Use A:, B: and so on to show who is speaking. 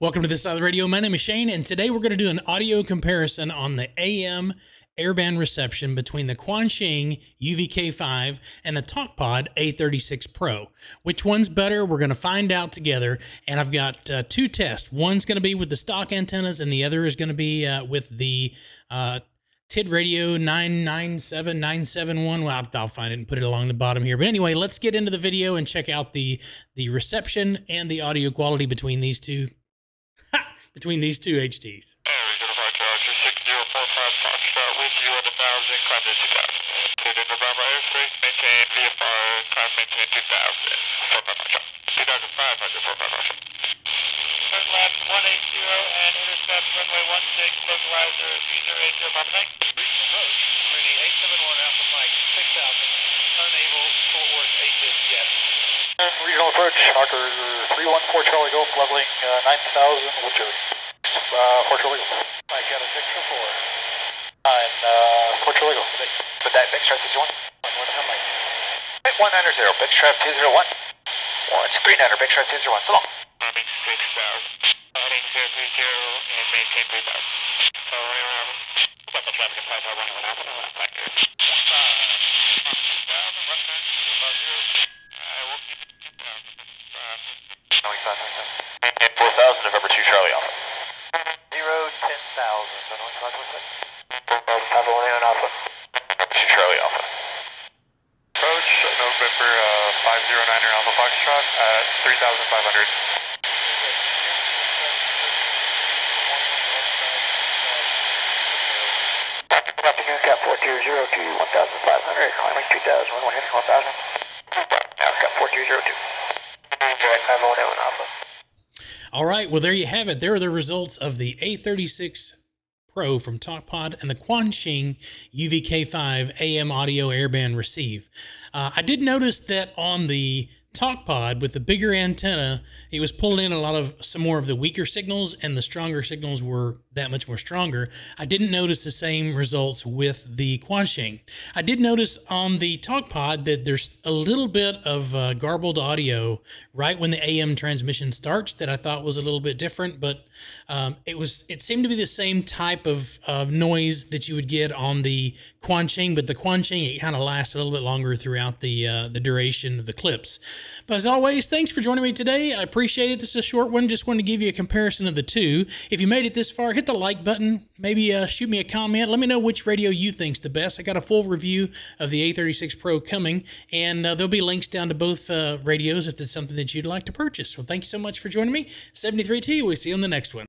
A: Welcome to this side of the radio. My name is Shane, and today we're going to do an audio comparison on the AM airband reception between the Quansheng UVK5 and the TalkPod A36 Pro. Which one's better? We're going to find out together. And I've got uh, two tests. One's going to be with the stock antennas, and the other is going to be uh, with the uh, TID Radio 997971. Well, I'll find it and put it along the bottom here. But anyway, let's get into the video and check out the the reception and the audio quality between these two between these two HTs.
B: maintain VFR, climb maintain 2000, 2500 for Turn left 180 and intercept runway 16, localizer 380 Papa Mike. Regional approach, Rooney 871 Alpha Mike 6000, unable Fort Worth ATIS yet.
C: Regional approach, Hawker 314 Charlie Golf, leveling uh, 9000 with Joey. Uh, Fort Charlie
B: I got a 6 for 4.
C: Nine, uh, Fort Golf.
D: With that, Big Strap 201. 190, Big Strap 201. One, 300, Big Strap 201. So long.
B: Climbing 6000, heading 030 and maintain 3000. So, what the traffic and 5 running 1 half and 1 back here. 15, 2000, left hand, above zero. I will keep 2000.
D: Knowing 5, 4000, November 2, Charlie Alpha.
C: Zero, 10,000, so knowing 5,
D: Papa 1 Alpha. November 2,
B: Approach November 509er Alpha at 3500.
D: Afternoon, Cap 4202, 1500, climbing 2000, 1 heading 1000. Now, Cap 4202. Direct 510 Alpha.
A: All right, well, there you have it. There are the results of the A36 Pro from TalkPod and the Quansheng UVK5 AM audio airband receive. Uh, I did notice that on the TalkPod with the bigger antenna, it was pulling in a lot of some more of the weaker signals, and the stronger signals were that much more stronger. I didn't notice the same results with the Quansheng. I did notice on the TalkPod that there's a little bit of uh, garbled audio right when the AM transmission starts that I thought was a little bit different, but um, it was it seemed to be the same type of, of noise that you would get on the Quansheng, but the Quansheng it kind of lasts a little bit longer throughout the uh, the duration of the clips. But as always, thanks for joining me today. I appreciate it. This is a short one. Just wanted to give you a comparison of the two. If you made it this far, hit the like button. Maybe uh, shoot me a comment. Let me know which radio you think's the best. I got a full review of the A36 Pro coming, and uh, there'll be links down to both uh, radios if it's something that you'd like to purchase. Well, thank you so much for joining me. 73T. We'll see you on the next one.